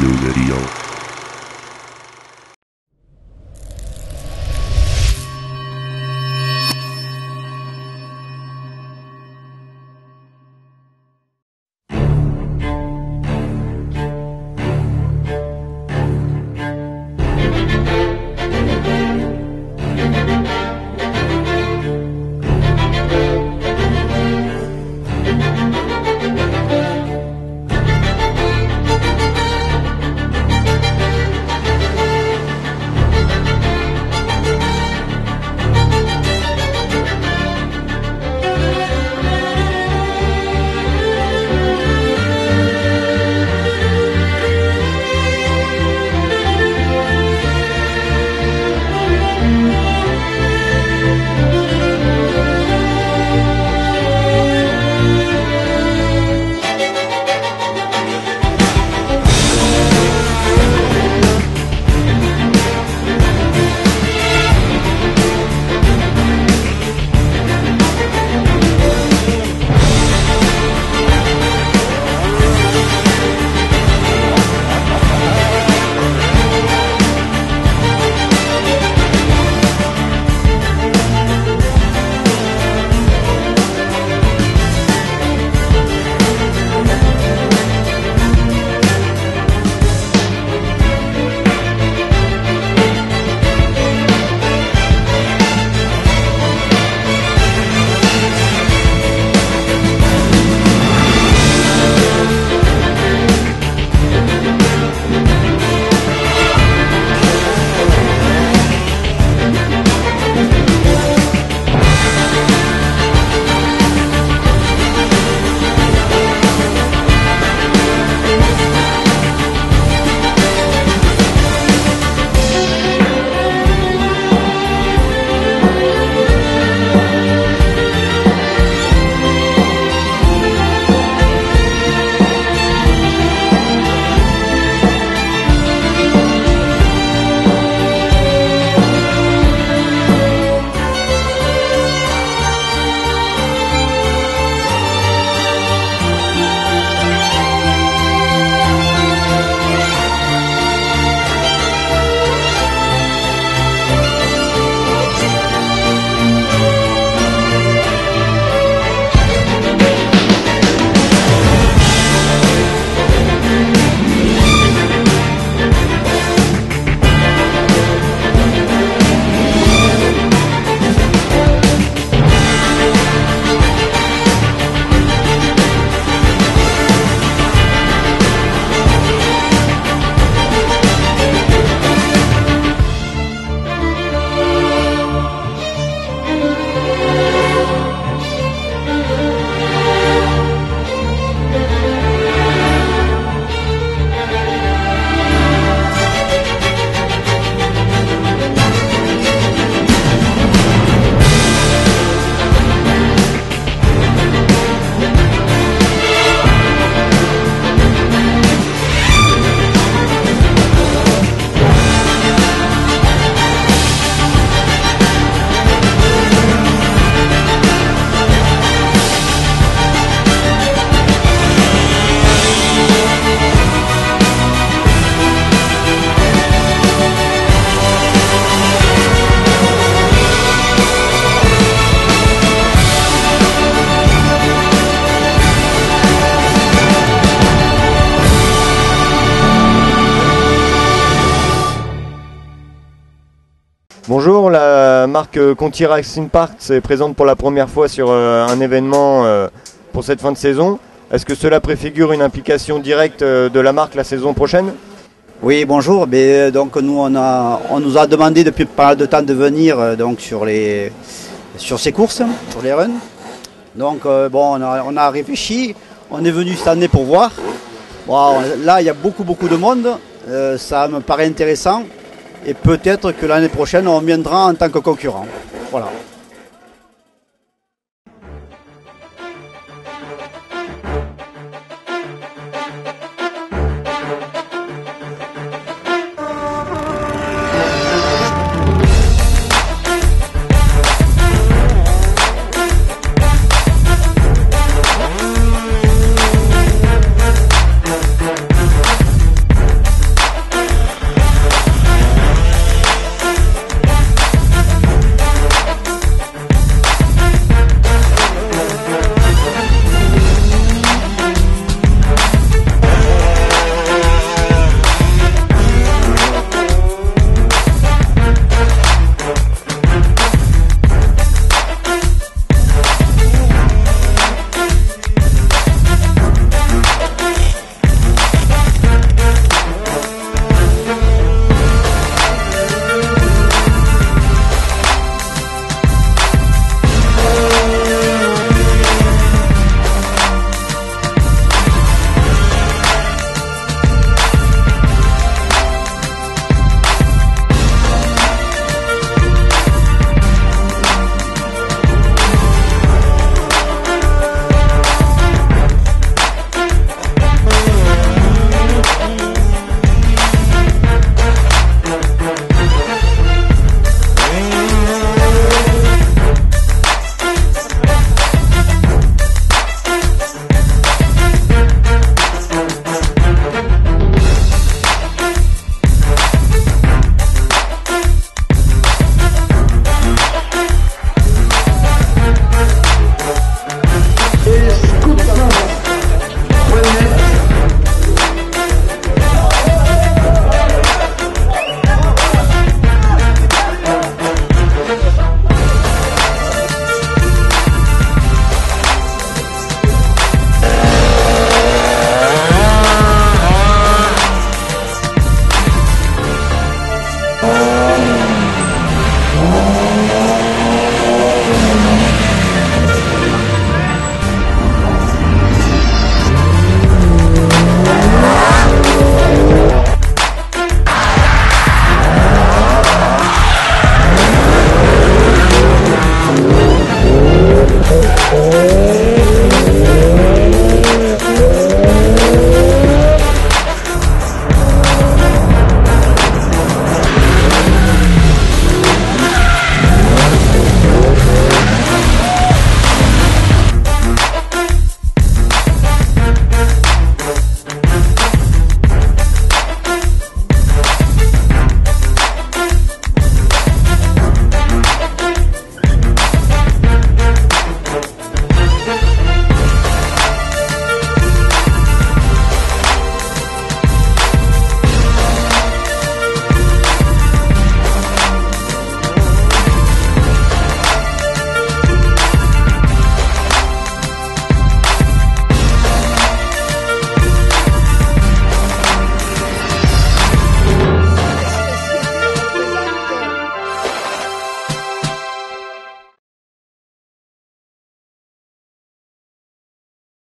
New video. Bonjour, la marque Conti Racing Park se présente pour la première fois sur euh, un événement euh, pour cette fin de saison. Est-ce que cela préfigure une implication directe euh, de la marque la saison prochaine? Oui, bonjour. Mais, donc nous, on, nous a demandé depuis pas de temps de venir donc, sur, ces courses, sur les runs. Donc bon, on a, réfléchi. On est venu cette année pour voir. Là, il y a beaucoup, beaucoup de monde. Ça me paraît intéressant. Et peut-être que l'année prochaine, on viendra en tant que concurrent. Voilà.